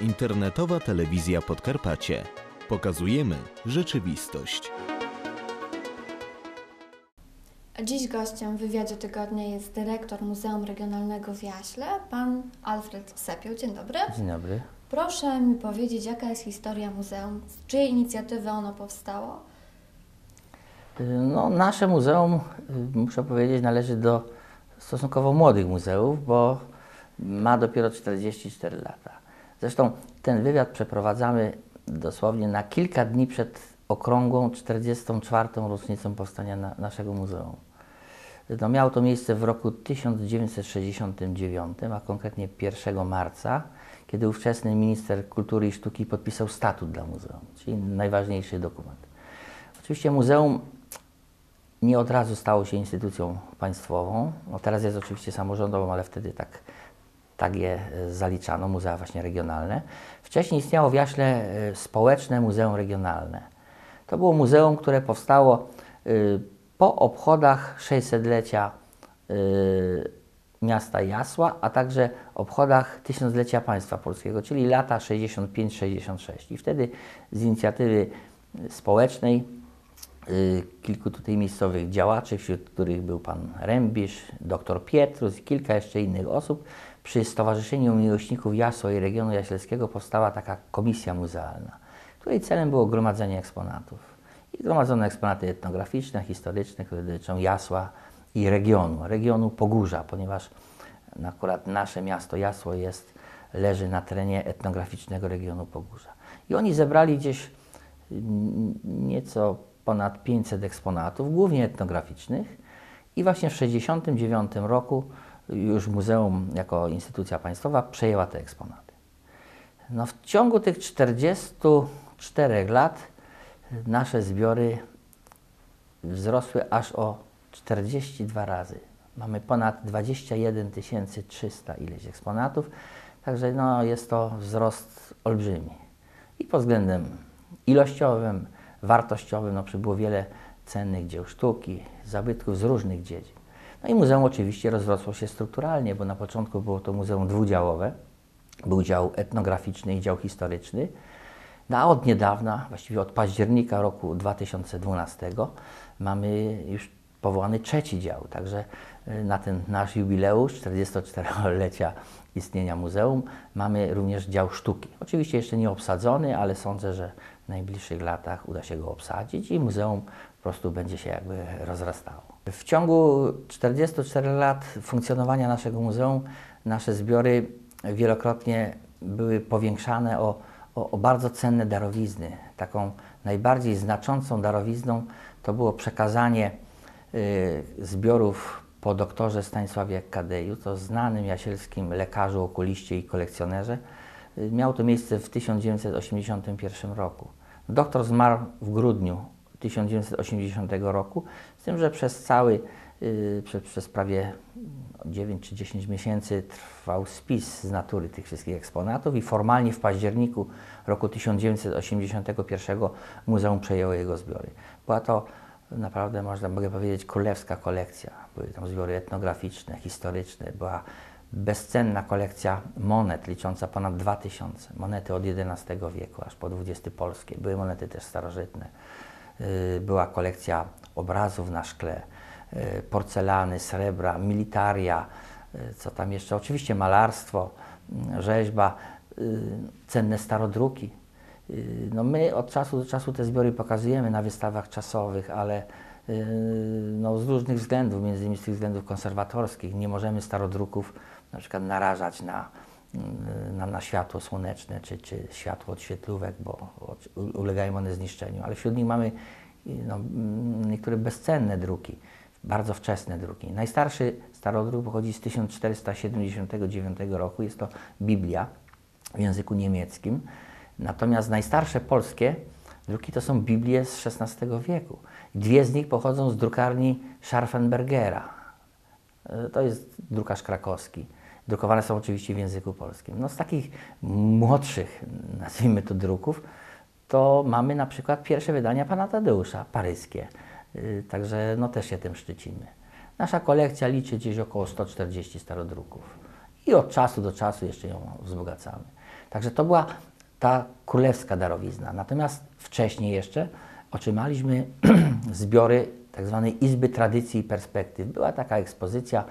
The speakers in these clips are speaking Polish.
Internetowa telewizja Podkarpacie. Pokazujemy rzeczywistość. A Dziś gościem w wywiadzie tygodnia jest dyrektor Muzeum Regionalnego w Jaśle, pan Alfred Sepił. Dzień dobry. Dzień dobry. Proszę mi powiedzieć, jaka jest historia muzeum, z czyjej inicjatywy ono powstało? Y, No, nasze muzeum, y, muszę powiedzieć, należy do stosunkowo młodych muzeów, bo ma dopiero 44 lata. Zresztą ten wywiad przeprowadzamy dosłownie na kilka dni przed okrągłą 44. rocznicą powstania na, naszego muzeum. No, miało to miejsce w roku 1969, a konkretnie 1 marca, kiedy ówczesny minister kultury i sztuki podpisał statut dla muzeum, czyli najważniejszy dokument. Oczywiście muzeum nie od razu stało się instytucją państwową. No teraz jest oczywiście samorządową, ale wtedy tak, tak je e, zaliczano, muzea właśnie regionalne. Wcześniej istniało w Jaśle e, społeczne muzeum regionalne. To było muzeum, które powstało y, po obchodach 600-lecia y, miasta Jasła, a także obchodach tysiąclecia państwa polskiego, czyli lata 65-66. I wtedy z inicjatywy społecznej kilku tutaj miejscowych działaczy, wśród których był pan Rębisz, dr Pietrus i kilka jeszcze innych osób, przy Stowarzyszeniu Miłośników Jasła i Regionu Jaślskiego powstała taka komisja muzealna, której celem było gromadzenie eksponatów. I gromadzono eksponaty etnograficzne, historyczne, które dotyczą Jasła i regionu, regionu Pogórza, ponieważ akurat nasze miasto Jasło jest, leży na terenie etnograficznego regionu Pogórza. I oni zebrali gdzieś mm, nieco ponad 500 eksponatów, głównie etnograficznych. I właśnie w 1969 roku już muzeum jako instytucja państwowa przejęła te eksponaty. No, w ciągu tych 44 lat nasze zbiory wzrosły aż o 42 razy. Mamy ponad 21 300 ileś eksponatów, także no, jest to wzrost olbrzymi. I pod względem ilościowym, wartościowym, no, przybyło wiele cennych dzieł sztuki, zabytków z różnych dziedzin. No i muzeum oczywiście rozrosło się strukturalnie, bo na początku było to muzeum dwudziałowe. Był dział etnograficzny i dział historyczny. No a od niedawna, właściwie od października roku 2012, mamy już powołany trzeci dział. Także y, na ten nasz jubileusz 44-lecia istnienia muzeum mamy również dział sztuki. Oczywiście jeszcze nie obsadzony, ale sądzę, że w najbliższych latach uda się go obsadzić i muzeum po prostu będzie się jakby rozrastało. W ciągu 44 lat funkcjonowania naszego muzeum nasze zbiory wielokrotnie były powiększane o, o, o bardzo cenne darowizny. Taką najbardziej znaczącą darowizną to było przekazanie y, zbiorów po doktorze Stanisławie Kadeju, to znanym jasielskim lekarzu, okuliście i kolekcjonerze. Y, Miało to miejsce w 1981 roku. Doktor zmarł w grudniu 1980 roku, z tym, że przez cały, y, przez, przez prawie 9 czy 10 miesięcy trwał spis z natury tych wszystkich eksponatów i formalnie w październiku roku 1981 muzeum przejęło jego zbiory. Była to naprawdę, można mogę powiedzieć, królewska kolekcja. Były tam zbiory etnograficzne, historyczne, była bezcenna kolekcja monet licząca ponad 2000. Monety od XI wieku aż po XX polskie. Były monety też starożytne. Y, Była kolekcja obrazów na szkle, y, porcelany, srebra, militaria, y, co tam jeszcze, oczywiście malarstwo, y, rzeźba, cenne starodruki. No my od czasu do czasu te zbiory pokazujemy na wystawach czasowych, ale no, z różnych względów, między innymi z tych względów konserwatorskich, nie możemy starodruków na przykład narażać na, na, na światło słoneczne czy, czy światło od świetlówek, bo ulegają one zniszczeniu, ale wśród nich mamy y, no, mm, niektóre bezcenne druki, bardzo wczesne druki. Najstarszy starodruk pochodzi z 1479 roku, jest to Biblia w języku niemieckim. Natomiast najstarsze polskie druki to są Biblie z XVI wieku. Dwie z nich pochodzą z drukarni Scharfenbergera. E, To jest drukarz krakowski. Drukowane są oczywiście w języku polskim. No z takich młodszych, nazwijmy to druków, to mamy na przykład pierwsze wydania pana Tadeusza, paryskie. Y, Także no też się tym szczycimy. Nasza kolekcja liczy gdzieś około 140 starodruków. I od czasu do czasu jeszcze ją wzbogacamy. Także to była ta królewska darowizna. Natomiast wcześniej jeszcze otrzymaliśmy zbiory tzw. Izby Tradycji i Perspektyw. Była taka ekspozycja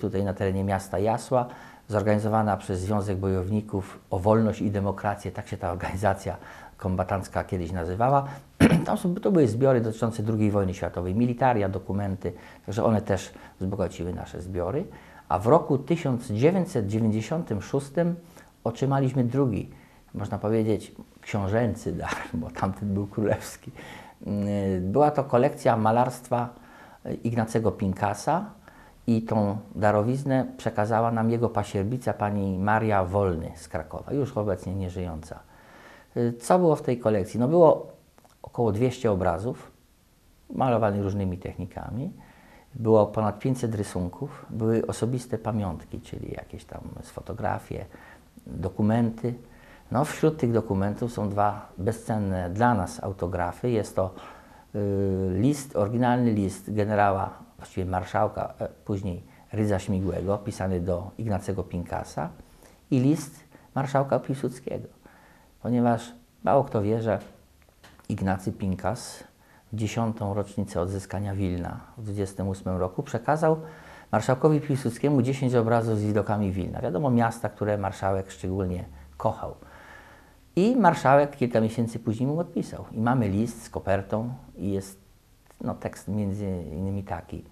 tutaj na terenie miasta Jasła, zorganizowana przez Związek Bojowników o Wolność i Demokrację, tak się ta organizacja kombatancka kiedyś nazywała. Tam są, to były zbiory dotyczące II wojny światowej, militaria, dokumenty, także one też wzbogaciły nasze zbiory. A w roku 1996 otrzymaliśmy drugi, można powiedzieć, książęcy dar, bo tamten był królewski. Była to kolekcja malarstwa Ignacego Pinkasa i tą darowiznę przekazała nam jego pasierbica pani Maria Wolny z Krakowa, już obecnie nieżyjąca. Co było w tej kolekcji? No było około 200 obrazów, malowanych różnymi technikami. Było ponad 500 rysunków, były osobiste pamiątki, czyli jakieś tam fotografie, dokumenty. No, wśród tych dokumentów są dwa bezcenne dla nas autografy. Jest to y, list, oryginalny list generała, właściwie marszałka, e, później Rydza Śmigłego, pisany do Ignacego Pinkasa i list marszałka Piłsudskiego. Ponieważ mało kto wie, że Ignacy Pinkas w dziesiątą rocznicę odzyskania Wilna w 28 roku przekazał marszałkowi Piłsudskiemu 10 obrazów z widokami Wilna. Wiadomo, miasta, które marszałek szczególnie kochał. I marszałek kilka miesięcy później mu odpisał. I mamy list z kopertą i jest no, tekst między innymi taki.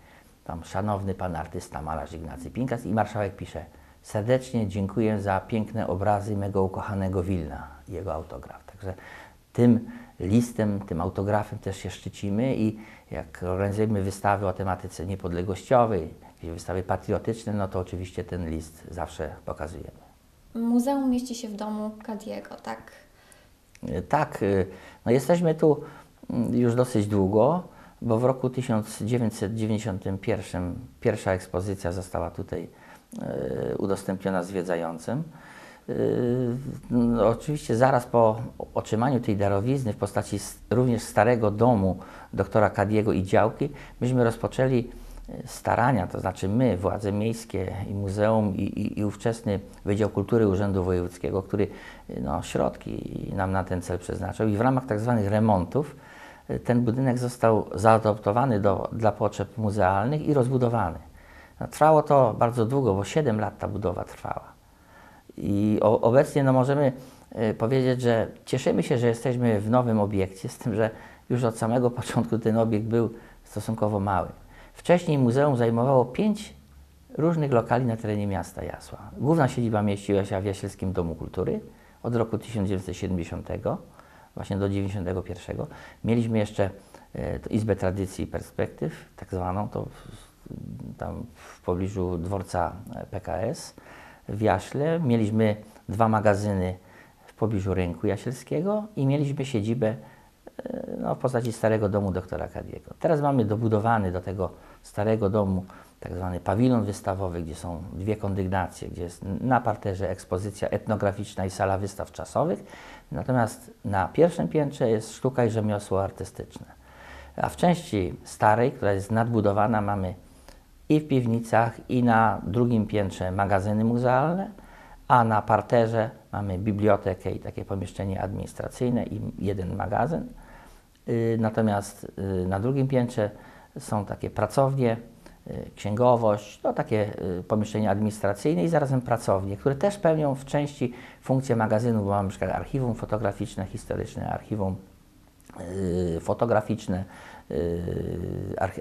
Tam, szanowny pan artysta, malarz Ignacy Pinkas i marszałek pisze serdecznie dziękuję za piękne obrazy mego ukochanego Wilna, jego autograf. Także tym listem, tym autografem też się szczycimy i jak organizujemy wystawy o tematyce niepodległościowej, wystawy patriotyczne, no to oczywiście ten list zawsze pokazujemy. Muzeum mieści się w domu Kadiego, tak? Tak, y, no jesteśmy tu mm, już dosyć długo, bo w roku 1991 pierwsza ekspozycja została tutaj y, udostępniona zwiedzającym. Y, no, oczywiście zaraz po otrzymaniu tej darowizny w postaci również starego domu doktora Kadiego i działki, myśmy rozpoczęli starania, to znaczy my, władze miejskie i muzeum i, i, i ówczesny Wydział Kultury Urzędu Wojewódzkiego, który no, środki nam na ten cel przeznaczył i w ramach tak zwanych remontów ten budynek został zaadoptowany do, dla potrzeb muzealnych i rozbudowany. No, trwało to bardzo długo, bo 7 lat ta budowa trwała. I o, obecnie no, możemy y, powiedzieć, że cieszymy się, że jesteśmy w nowym obiekcie, z tym, że już od samego początku ten obiekt był stosunkowo mały. Wcześniej muzeum zajmowało pięć różnych lokali na terenie miasta Jasła. Główna siedziba mieściła się w Jasielskim Domu Kultury od roku 1970 właśnie do 1991. Mieliśmy jeszcze e, Izbę Tradycji i Perspektyw, tak zwaną, to tam w pobliżu dworca e, PKS w Jaśle. Mieliśmy dwa magazyny w pobliżu Rynku Jasielskiego i mieliśmy siedzibę e, no, w postaci starego domu doktora Kadiego. Teraz mamy dobudowany do tego starego domu tak zwany pawilon wystawowy, gdzie są dwie kondygnacje, gdzie jest na parterze ekspozycja etnograficzna i sala wystaw czasowych, natomiast na pierwszym piętrze jest sztuka i rzemiosło artystyczne. A w części starej, która jest nadbudowana, mamy i w piwnicach, i na drugim piętrze magazyny muzealne, a na parterze mamy bibliotekę i takie pomieszczenie administracyjne i jeden magazyn. Y, natomiast y, na drugim piętrze są takie pracownie, księgowość, no takie y, pomieszczenia administracyjne i zarazem pracownie, które też pełnią w części funkcję magazynu, bo mamy przykład archiwum fotograficzne, historyczne, archiwum y, fotograficzne,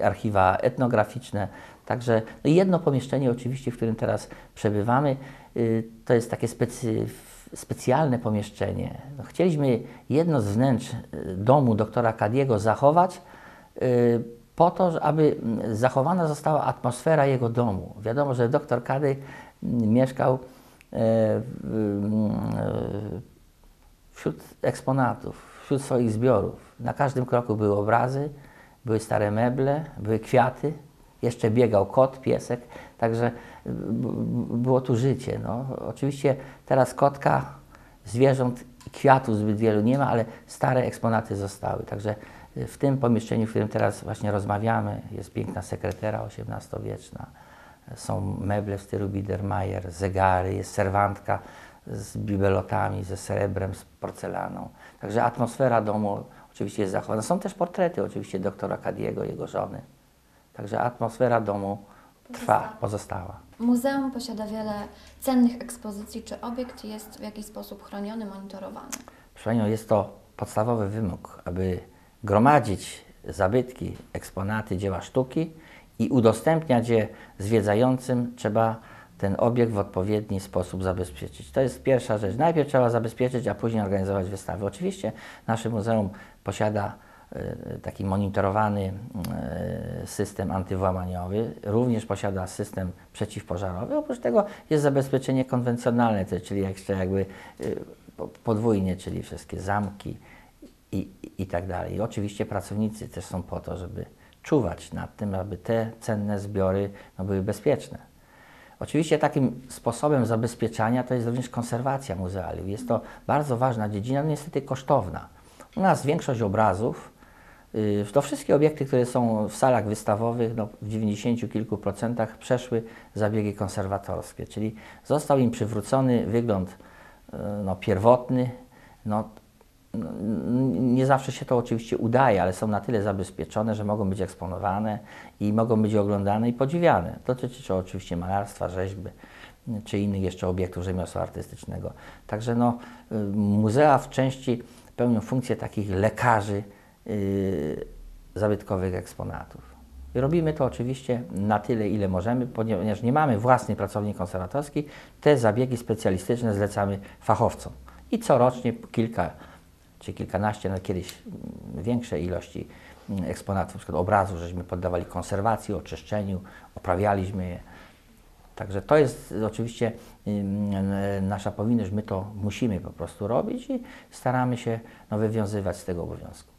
archiwa etnograficzne. Także no jedno pomieszczenie oczywiście, w którym teraz przebywamy, to jest takie specjalne pomieszczenie. No, chcieliśmy jedno z wnętrz domu doktora Kadiego zachować, po to, aby zachowana została atmosfera jego domu. Wiadomo, że doktor Kady mieszkał e, e, wśród eksponatów, wśród swoich zbiorów. Na każdym kroku były obrazy, były stare meble, były kwiaty, jeszcze biegał kot, piesek, także było tu życie. No. Oczywiście teraz kotka, zwierząt, kwiatów zbyt wielu nie ma, ale stare eksponaty zostały. Także w tym pomieszczeniu, w którym teraz właśnie rozmawiamy, jest piękna sekretera XVIII-wieczna, są meble w stylu Biedermeier, zegary, jest serwantka z bibelotami, ze srebrem, z porcelaną. Także atmosfera domu oczywiście jest zachowana. Są też portrety oczywiście doktora Kadiego, jego żony. Także atmosfera domu trwa, Pozostała. pozostała. Muzeum posiada wiele cennych ekspozycji. Czy obiekt jest w jakiś sposób chroniony, monitorowany? Panią, jest to podstawowy wymóg, aby gromadzić zabytki, eksponaty, dzieła sztuki i udostępniać je zwiedzającym, trzeba ten obiekt w odpowiedni sposób zabezpieczyć. To jest pierwsza rzecz. Najpierw trzeba zabezpieczyć, a później organizować wystawy. Oczywiście nasze muzeum posiada e, taki monitorowany e, system antywłamaniowy, również posiada system przeciwpożarowy. Oprócz tego jest zabezpieczenie konwencjonalne, czyli jeszcze jakby e, po- podwójnie, czyli wszystkie zamki i, i, tak dalej. I oczywiście pracownicy też są po to, żeby czuwać nad tym, aby te cenne zbiory no, były bezpieczne. Oczywiście takim sposobem zabezpieczania to jest również konserwacja muzealiów. Jest to bardzo ważna dziedzina, no niestety kosztowna. U nas większość obrazów, yy, to wszystkie obiekty, które są w salach wystawowych, no, w 90 kilku procentach przeszły zabiegi konserwatorskie, czyli został im przywrócony wygląd yy, no, pierwotny. No, nie zawsze się to oczywiście udaje, ale są na tyle zabezpieczone, że mogą być eksponowane i mogą być oglądane i podziwiane. To dotyczy oczywiście malarstwa, rzeźby y, czy innych jeszcze obiektów rzemiosła artystycznego. Także no, y, muzea w części pełnią funkcję takich lekarzy y, zabytkowych eksponatów. I robimy to oczywiście na tyle, ile możemy, ponieważ nie mamy własnej pracowni konserwatorskiej, te zabiegi specjalistyczne zlecamy fachowcom. I corocznie kilka czy kilkanaście, no kiedyś mm, większe ilości mm, eksponatów, na przykład obrazów, żeśmy poddawali konserwacji, oczyszczeniu, oprawialiśmy je. Także to jest oczywiście e, nasza powinność, my to musimy po prostu robić i staramy się no, wywiązywać z tego obowiązku.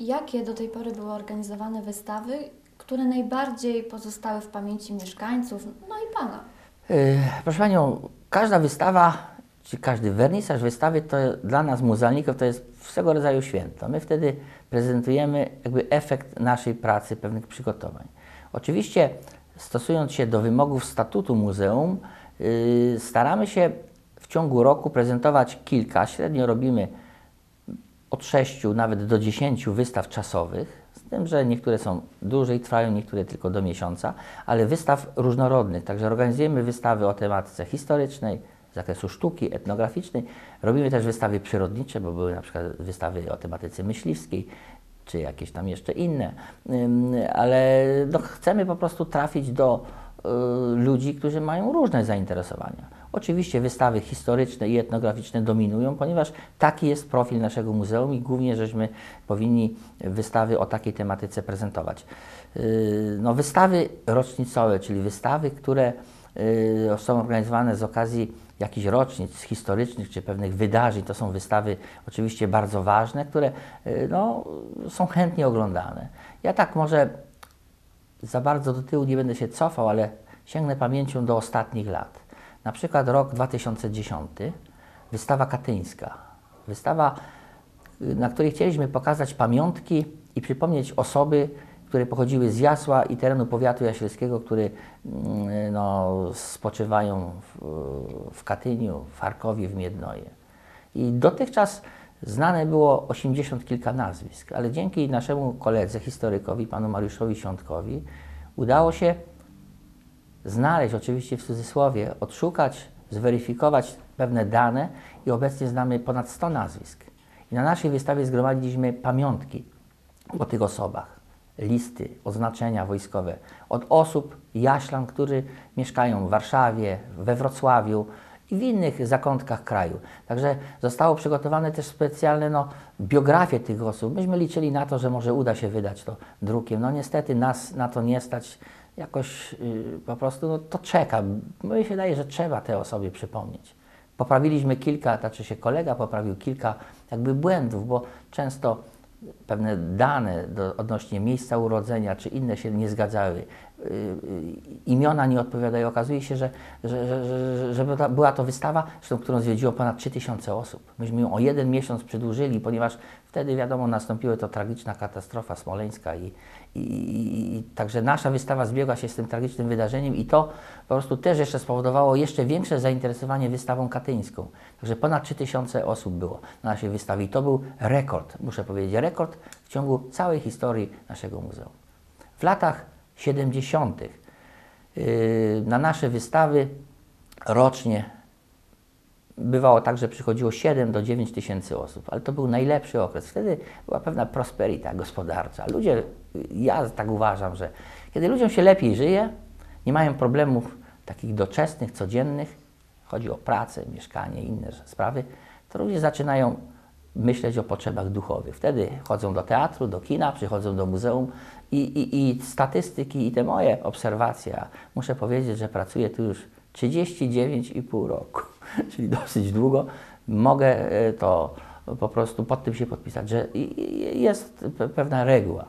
Jakie do tej pory były organizowane wystawy, które najbardziej pozostały w pamięci mieszkańców, no i Pana? Yy, Proszę Panią, każda wystawa, czy każdy wernisaż wystawy to dla nas muzealników to jest swego rodzaju święto. My wtedy prezentujemy jakby efekt naszej pracy, pewnych przygotowań. Oczywiście stosując się do wymogów statutu muzeum, yy, staramy się w ciągu roku prezentować kilka, średnio robimy od 6 nawet do 10 wystaw czasowych, z tym, że niektóre są dłużej trwają, niektóre tylko do miesiąca, ale wystaw różnorodnych. Także organizujemy wystawy o tematyce historycznej, z zakresu sztuki, etnograficznej. Robimy też wystawy przyrodnicze, bo były na przykład wystawy o tematyce myśliwskiej, czy jakieś tam jeszcze inne. Ale no, chcemy po prostu trafić do y, ludzi, którzy mają różne zainteresowania. Oczywiście wystawy historyczne i etnograficzne dominują, ponieważ taki jest profil naszego muzeum i głównie żeśmy powinni wystawy o takiej tematyce prezentować. Yy, No, wystawy rocznicowe, czyli wystawy, które yy, są organizowane z okazji jakichś rocznic historycznych czy pewnych wydarzeń, to są wystawy oczywiście bardzo ważne, które yy, no, są chętnie oglądane. Ja tak może za bardzo do tyłu nie będę się cofał, ale sięgnę pamięcią do ostatnich lat. Na przykład rok 2010, wystawa katyńska. Wystawa, y, na której chcieliśmy pokazać pamiątki i przypomnieć osoby, które pochodziły z Jasła i terenu powiatu jaśliowskiego, które mm, no, spoczywają w, w Katyniu, w Charkowie, w Miednoje. I dotychczas znane było 80 kilka nazwisk, ale dzięki naszemu koledze, historykowi, panu Mariuszowi Świątkowi, udało się znaleźć, oczywiście w cudzysłowie, odszukać, zweryfikować pewne dane i obecnie znamy ponad 100 nazwisk. I na naszej wystawie zgromadziliśmy pamiątki o tych osobach, listy, oznaczenia wojskowe od osób, jaślan, którzy mieszkają w Warszawie, we Wrocławiu i w innych zakątkach kraju. Także zostało przygotowane też specjalne no, biografie tych osób. Myśmy liczyli na to, że może uda się wydać to drukiem. No niestety nas na to nie stać. Jakoś yy, po prostu no, to czeka. Mi się wydaje, że trzeba te osoby przypomnieć. Poprawiliśmy kilka, znaczy się kolega poprawił kilka jakby błędów, bo często pewne dane do, odnośnie miejsca urodzenia czy inne się nie zgadzały. y, y, imiona nie odpowiadają. Okazuje się, że, że, że, że, była to wystawa, zresztą, którą zwiedziło ponad 3000 osób. Myśmy ją o jeden miesiąc przedłużyli, ponieważ wtedy, wiadomo, nastąpiła to tragiczna katastrofa smoleńska i, i, także nasza wystawa zbiegła się z tym tragicznym wydarzeniem i to po prostu też jeszcze spowodowało jeszcze większe zainteresowanie wystawą katyńską. Także ponad 3000 osób było na naszej wystawie i to był rekord, muszę powiedzieć, rekord w ciągu całej historii naszego muzeum. W latach 70. yy, na nasze wystawy rocznie bywało tak, że przychodziło 7 do 9 tysięcy osób, ale to był najlepszy okres. Wtedy była pewna prosperita gospodarcza. Ludzie, ja tak uważam, że kiedy ludziom się lepiej żyje, nie mają problemów takich doczesnych, codziennych, chodzi o pracę, mieszkanie, inne sprawy, to ludzie zaczynają myśleć o potrzebach duchowych. Wtedy chodzą do teatru, do kina, przychodzą do muzeum i, i, i statystyki i te moje obserwacje, muszę powiedzieć, że pracuję tu już 39,5 roku, czyli dosyć długo, mogę e, to po prostu pod tym się podpisać, że jest pe- pewna reguła.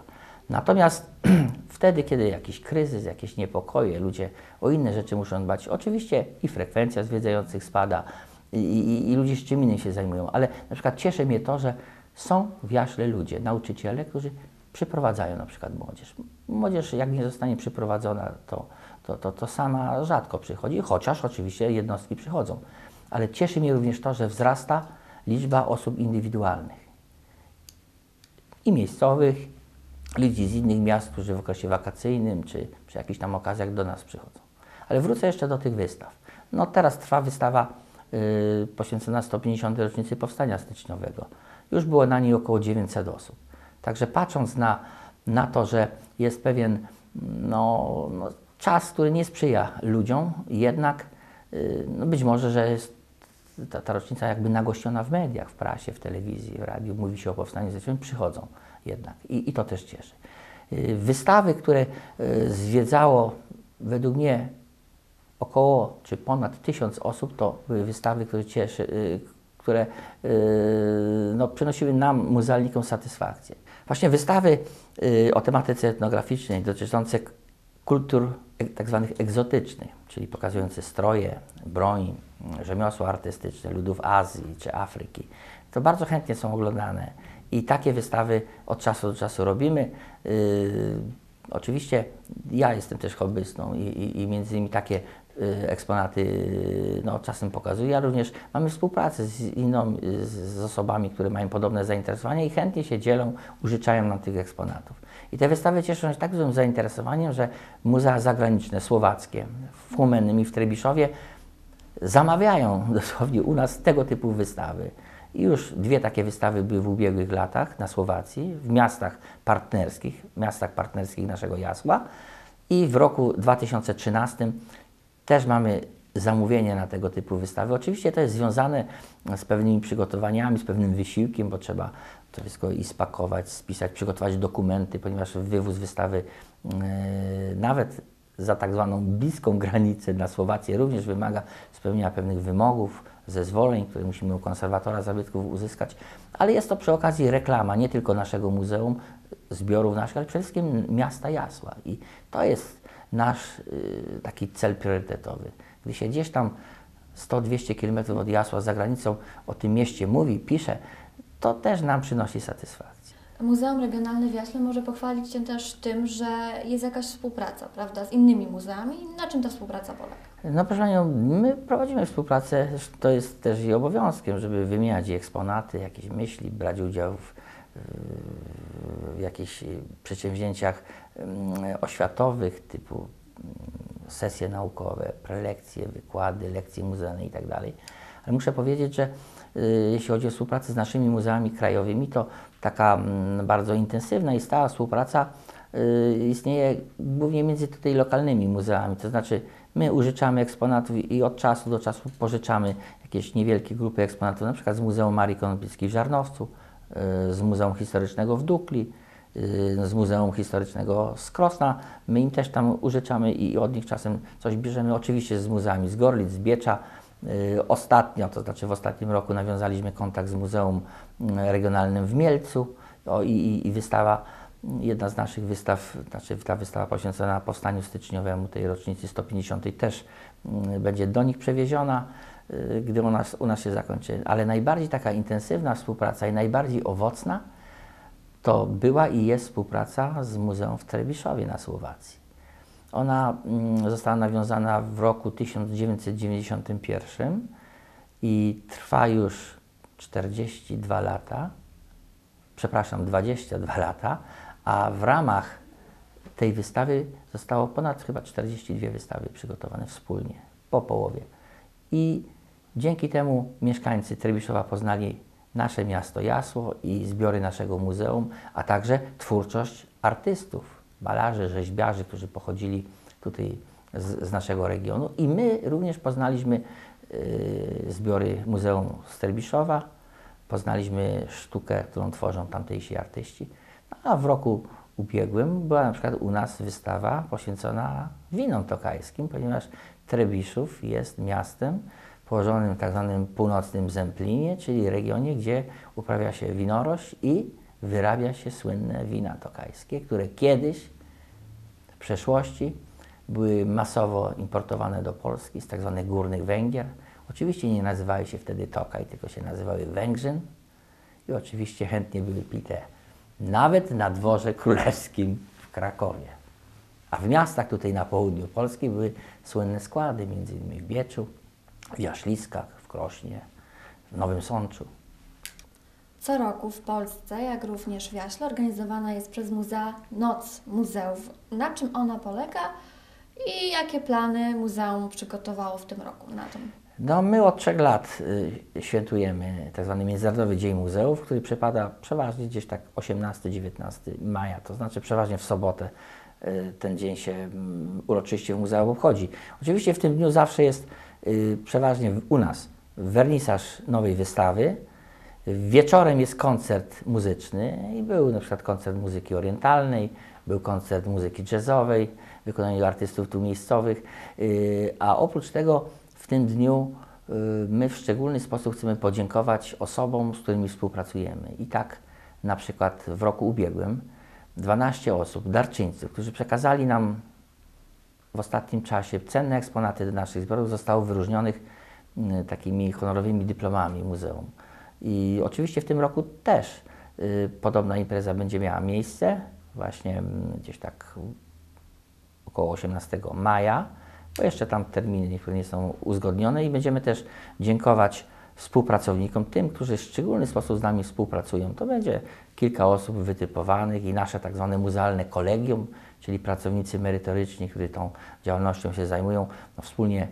Natomiast wtedy, kiedy jakiś kryzys, jakieś niepokoje, ludzie o inne rzeczy muszą dbać, oczywiście i frekwencja zwiedzających spada, i, i, i ludzie z czym innym się zajmują, ale na przykład cieszy mnie to, że są w Jaśle ludzie, nauczyciele, którzy przyprowadzają na przykład młodzież. Młodzież jak nie zostanie przyprowadzona, to, to, to, to sama rzadko przychodzi, chociaż oczywiście jednostki przychodzą. Ale cieszy mnie również to, że wzrasta liczba osób indywidualnych i miejscowych, ludzi z innych miast, którzy w okresie wakacyjnym czy przy jakichś tam okazjach do nas przychodzą. Ale wrócę jeszcze do tych wystaw. No teraz trwa wystawa y, poświęcona 150. rocznicy Powstania Styczniowego. Już było na niej około 900 osób. Także patrząc na, na to, że jest pewien no, no, czas, który nie sprzyja ludziom, jednak y, no być może, że jest ta, ta rocznica jakby nagościona w mediach, w prasie, w telewizji, w radiu, mówi się o powstaniu zeszłym, przychodzą jednak i, i to też cieszy. Y, Wystawy, które y, zwiedzało według mnie około czy ponad tysiąc osób, to były wystawy, które, cieszy, które no, przynosiły nam, muzealnikom, satysfakcję. Właśnie wystawy o tematyce etnograficznej dotyczące kultur e- tak zwanych egzotycznych, czyli pokazujące stroje, broń, rzemiosła artystyczne ludów Azji czy Afryki, to bardzo chętnie są oglądane. I takie wystawy od czasu do czasu robimy. Yy, oczywiście ja jestem też hobbystą i, i, i między innymi takie y, eksponaty y, no, czasem pokazuję. Ja również mamy współpracę z inną, z, osobami, które mają podobne zainteresowania i chętnie się dzielą, użyczają nam tych eksponatów. I te wystawy cieszą się tak dużym zainteresowaniem, że muzea zagraniczne, słowackie w Humennym i w Trebiszowie zamawiają dosłownie u nas tego typu wystawy. I już dwie takie wystawy były w ubiegłych latach na Słowacji, w miastach partnerskich, miastach partnerskich naszego Jasła. I w roku 2013 też mamy zamówienie na tego typu wystawy. Oczywiście to jest związane z pewnymi przygotowaniami, z pewnym wysiłkiem, bo trzeba to wszystko i spakować, spisać, przygotować dokumenty, ponieważ wywóz wystawy e, nawet za tak zwaną bliską granicę na Słowację również wymaga spełnienia pewnych wymogów, zezwoleń, które musimy u konserwatora zabytków uzyskać, ale jest to przy okazji reklama nie tylko naszego muzeum, zbiorów naszych, ale przede wszystkim miasta Jasła. I to jest nasz y, taki cel priorytetowy. Gdy się gdzieś tam 100-200 km od Jasła za granicą o tym mieście mówi, pisze, to też nam przynosi satysfakcję. Muzeum Regionalne w Jaśle może pochwalić się też tym, że jest jakaś współpraca, prawda, z innymi muzeami. Na czym ta współpraca polega? No proszę Panią, my prowadzimy współpracę, to jest też i obowiązkiem, żeby wymieniać eksponaty, jakieś myśli, brać udział w, w jakichś przedsięwzięciach mm, oświatowych typu mm, sesje naukowe, prelekcje, wykłady, lekcje muzealne itd. Ale muszę powiedzieć, że jeśli chodzi o współpracę z naszymi muzeami krajowymi, to taka mm, bardzo intensywna i stała współpraca y, istnieje głównie między tutaj lokalnymi muzeami. To znaczy, my użyczamy eksponatów i od czasu do czasu pożyczamy jakieś niewielkie grupy eksponatów, na przykład z Muzeum Marii Konopnickiej w Żarnowcu, y, z Muzeum Historycznego w Dukli, y, z Muzeum Historycznego z Krosna. My im też tam użyczamy i od nich czasem coś bierzemy, oczywiście z muzeami z Gorlic, z Biecza. Y, Ostatnio, to znaczy w ostatnim roku nawiązaliśmy kontakt z Muzeum mm, Regionalnym w Mielcu i, i, wystawa Jedna z naszych wystaw, znaczy ta wystawa poświęcona Powstaniu Styczniowemu, tej rocznicy 150, też mm, będzie do nich przewieziona, y, gdy u nas, u nas się zakończy. Ale najbardziej taka intensywna współpraca i najbardziej owocna to była i jest współpraca z Muzeum w Trebiszowie na Słowacji. Ona mm, została nawiązana w roku 1991 i trwa już 42 lata, przepraszam, 22 lata, a w ramach tej wystawy zostało ponad chyba 42 wystawy przygotowane wspólnie, po połowie. I dzięki temu mieszkańcy Trebiszowa poznali nasze miasto Jasło i zbiory naszego muzeum, a także twórczość artystów, malarzy, rzeźbiarzy, którzy pochodzili tutaj z, z naszego regionu. I my również poznaliśmy y, zbiory Muzeum Sterbiszowa, poznaliśmy sztukę, którą tworzą tamtejsi artyści. A w roku ubiegłym była na przykład u nas wystawa poświęcona winom tokajskim, ponieważ Trebiszów jest miastem położonym w tak zwanym północnym Zemplinie, czyli regionie, gdzie uprawia się winorość i wyrabia się słynne wina tokajskie, które kiedyś w przeszłości były masowo importowane do Polski z tak zwanych górnych Węgier. Oczywiście nie nazywały się wtedy Tokaj, tylko się nazywały Węgrzyn i oczywiście chętnie były pite nawet na dworze królewskim w Krakowie. A w miastach tutaj na południu Polski były słynne składy, innymi w Bieczu, w Jaśliskach, w Krośnie, w Nowym Sączu. Co roku w Polsce, jak również w Jaśle, organizowana jest przez muzea Noc Muzeów. Na czym ona polega i jakie plany muzeum przygotowało w tym roku na tym? No, my od trzech lat y, świętujemy tak zwany Międzynarodowy Dzień Muzeów, który przypada przeważnie gdzieś tak 18-19 maja, to znaczy przeważnie w sobotę y, ten dzień się mm, uroczyście w muzeum obchodzi. Oczywiście w tym dniu zawsze jest y, przeważnie u nas wernisaż nowej wystawy, wieczorem jest koncert muzyczny i był na przykład koncert muzyki orientalnej, był koncert muzyki jazzowej w wykonaniu artystów tu miejscowych, y, a oprócz tego w tym dniu y, my w szczególny sposób chcemy podziękować osobom, z którymi współpracujemy. I tak na przykład w roku ubiegłym 12 osób, darczyńców, którzy przekazali nam w ostatnim czasie cenne eksponaty do naszych zbiorów, zostało wyróżnionych y, takimi honorowymi dyplomami muzeum. I oczywiście w tym roku też y, podobna impreza będzie miała miejsce, właśnie mm, gdzieś tak około 18 maja, bo jeszcze tam terminy niektóre nie są uzgodnione i będziemy też dziękować współpracownikom, tym, którzy w szczególny sposób z nami współpracują. To będzie kilka osób wytypowanych i nasze tak zwane muzealne kolegium, czyli pracownicy merytoryczni, którzy tą działalnością się zajmują, no wspólnie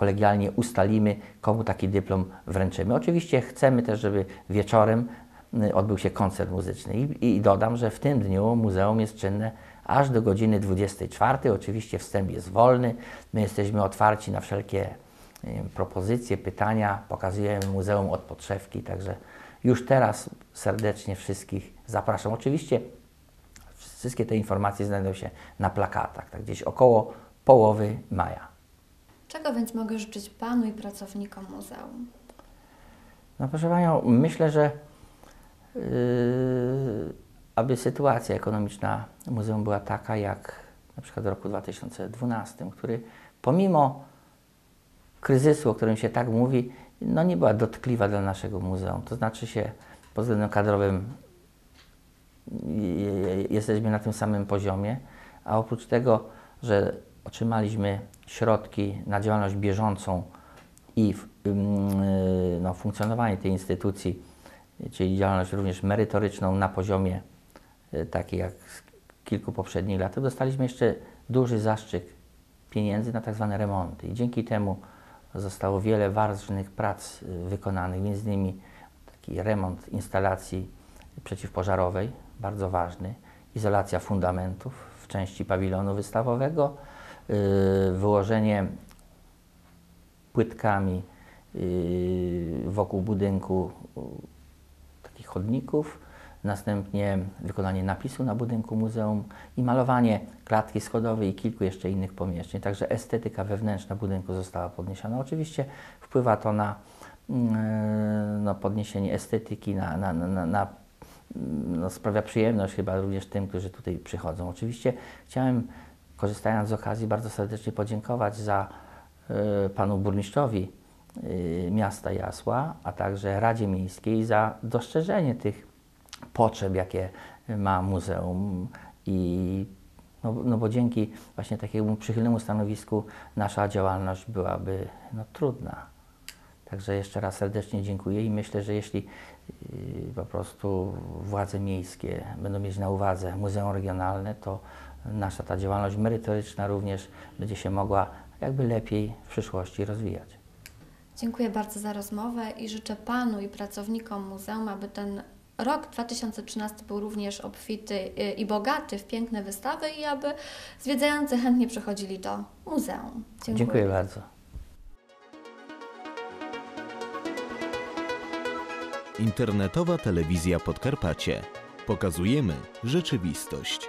kolegialnie ustalimy, komu taki dyplom wręczymy. Oczywiście chcemy też, żeby wieczorem y, odbył się koncert muzyczny I, i dodam, że w tym dniu muzeum jest czynne aż do godziny 24. Oczywiście wstęp jest wolny. My jesteśmy otwarci na wszelkie propozycje, pytania. Pokazujemy muzeum od podszewki, także już teraz serdecznie wszystkich zapraszam. Oczywiście wszystkie te informacje znajdą się na plakatach, tak gdzieś około połowy maja. Czego więc mogę życzyć Panu i pracownikom muzeum? No proszę Panią, myślę, że yy, aby sytuacja ekonomiczna muzeum była taka jak na przykład w roku 2012, który pomimo kryzysu, o którym się tak mówi, no nie była dotkliwa dla naszego muzeum. To znaczy się pod względem kadrowym jesteśmy na tym samym poziomie, a oprócz tego, że otrzymaliśmy środki na działalność bieżącą i no, funkcjonowanie tej instytucji, czyli działalność również merytoryczną na poziomie e, taki jak kilku poprzednich lat, dostaliśmy jeszcze duży zastrzyk pieniędzy na tak zwane remonty. I dzięki temu zostało wiele ważnych prac e, wykonanych, między innymi taki remont instalacji przeciwpożarowej, bardzo ważny, izolacja fundamentów w części pawilonu wystawowego, Y, wyłożenie płytkami y, wokół budynku takich chodników, następnie wykonanie napisu na budynku muzeum i malowanie klatki schodowej i kilku jeszcze innych pomieszczeń. Także estetyka wewnętrzna budynku została podniesiona. Oczywiście wpływa to na no, podniesienie estetyki, na, na, na, na no, sprawia przyjemność chyba również tym, którzy tutaj przychodzą. Oczywiście chciałem, korzystając z okazji, bardzo serdecznie podziękować za e, panu burmistrzowi e, miasta Jasła, a także Radzie Miejskiej za dostrzeżenie tych potrzeb, jakie ma muzeum i no, no bo dzięki właśnie takiemu przychylnemu stanowisku nasza działalność byłaby no, trudna. Także jeszcze raz serdecznie dziękuję i myślę, że jeśli yy, po prostu władze miejskie będą mieć na uwadze muzeum regionalne, to nasza ta działalność merytoryczna również będzie się mogła jakby lepiej w przyszłości rozwijać. Dziękuję bardzo za rozmowę i życzę Panu i pracownikom muzeum, aby ten rok 2013 był również obfity y, i bogaty w piękne wystawy i aby zwiedzający chętnie przychodzili do muzeum. Dziękuję. Dziękuję bardzo. Internetowa telewizja Podkarpacie. Pokazujemy rzeczywistość.